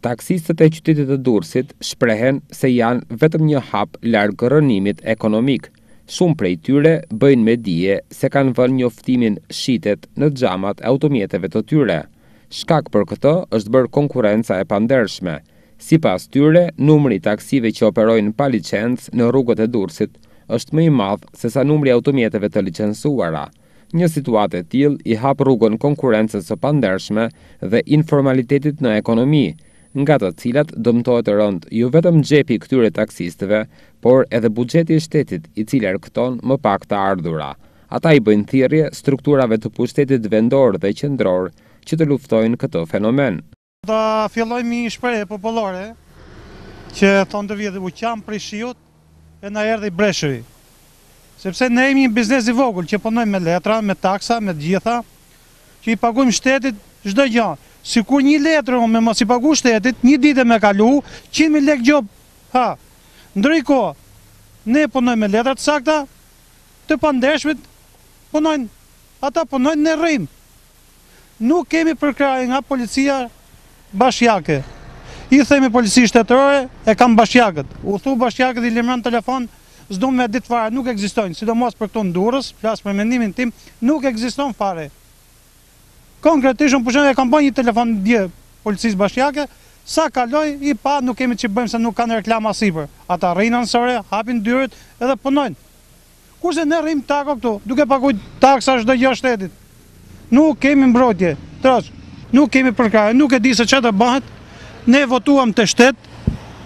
Taksistët e qytetit të Durrësit shprehen se janë vetëm një hap larg rrënimit ekonomik. Shumë prej tyre bëjnë me dije se kanë vënë njoftimin shitet në xhamat e automjeteve të tyre. Shkak për këtë është bërë konkurrenca e pandershme. Sipas tyre, numri i taksive që operojnë pa licencë në rrugët e Durrësit është më i madh sesa numri i automjeteve të licencuara. Një situatë e tillë i hap rrugën konkurrencës së pandershme dhe informalitetit në ekonomi, nga të cilat dëmtohet rëndë jo vetëm xhepi i këtyre taksistëve, por edhe buxheti i shtetit i cili arkëton më pak të ardhura. Ata i bëjnë thirrje strukturave të pushtetit vendor dhe qendror që të luftojnë këtë fenomen. Do të fillojmë me një shprehje popullore që thonë të vjetër u qam prej shiut e na erdhi breshëri. Sepse ne jemi një biznes i vogël që punojmë me letra, me taksa, me të gjitha, që i paguajmë shtetit çdo gjë. Sikur një letër unë me mos i pagu shtetit, një ditë me kalu, 100.000 lekë gjobë. Ha. Ndërkohë, ne punojmë me letra të sakta, të pandershmit punojnë. Ata punojnë, ne rrimë. Nuk kemi përkrahje nga policia bashkiake. I themi policisë shtetërore, e kanë bashkiakët. U thu bashkiakët i merr n'telefon, s'dun me dit fare, nuk ekzistojnë, sidomos për këtu në Durrës, flas për mendimin tim, nuk ekziston fare. Konkretisht unë personalisht e kam bën një telefon dje policisë bashkiake, sa kaloi i pa nuk kemi ç'i bëjmë se nuk kanë reklama sipër. Ata rrinë anësore, hapin dyert edhe punojnë. Kurse ne rrimë thatë këtu, duke paguar taksa çdo gjë shtetit. Nuk kemi mbrojtje, troç. Nuk kemi përkrahje, nuk e di se ç'a do bëhet. Ne votuam këtë shtet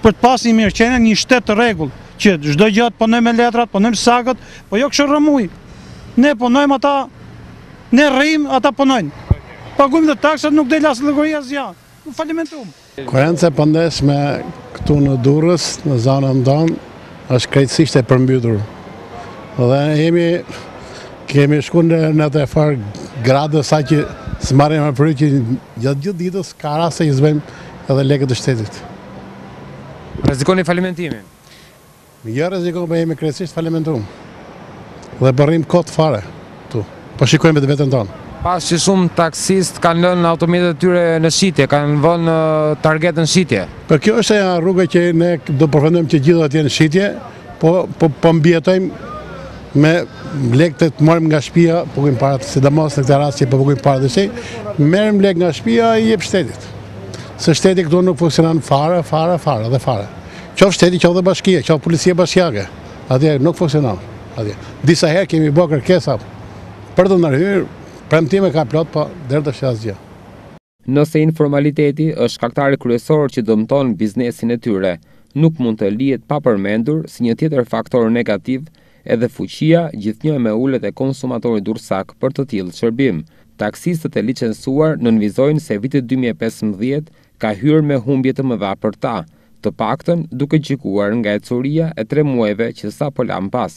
për të pasë një mirëqenie, një shtet të rregullt, që çdo gjë të punojmë me letra, t'punojmë saktë, po jo kështu rrëmuj. Ne punojmë ata, ne rrimë, ata punojnë. Paguajmë dhe taksat, nuk del as llogari asgjë. U falimentuam. Konkurrenca e pandershme këtu në Durrës, në zonën tonë, është krejtësisht e përmbytur. Dhe jemi kemi shku në në atë farë gradë sa që s'e marrim me mend që gjatë gjithë ditës ka raste që s'bëjmë edhe lekët e shtetit. Rrezikoni falimentimin? Jo rrezikojmë po jemi krejtësisht falimentum dhe po rrim kot fare këtu. Po shikojmë vetë veten tonë. Pashë që shumë taksistë kanë lënë automjetet e tyre në shitje, kanë vënë targat në shitje. Po kjo është ajo rruga që ne do përfundojmë që gjithë do të jenë në shitje, po po po mbijetojmë me lekët që marrim nga shtëpia, po kemi Parajsi sidomos në këtë rast që po kemi Parajsi, merrim lekë nga shtëpia i jep shtetit. Se shteti këtu nuk funksionon fare, fare, fare dhe fare. Qoftë shteti, qoftë dhe bashkia, qoftë policia bashkiake, atje nuk funksionon. Atje. Disa herë kemi bërë kërkesa për të ndërhyrë, premtime ka plot, po deri tash asgjë. Nëse informaliteti është shkaktari kryesor që dëmton biznesin e tyre, nuk mund të lihet pa përmendur si një tjetër faktor negativ edhe fuqia gjithnjë e më ulët e konsumatorit durrsak për të tillë shërbim. Taksistët e licensuar nënvizojnë se viti dy mijë e pesëmbëdhjetë ka hyrë me humbje të mëdha për ta, të paktën duke gjykuar nga ecuria e tre muajve që sapo lamë pas.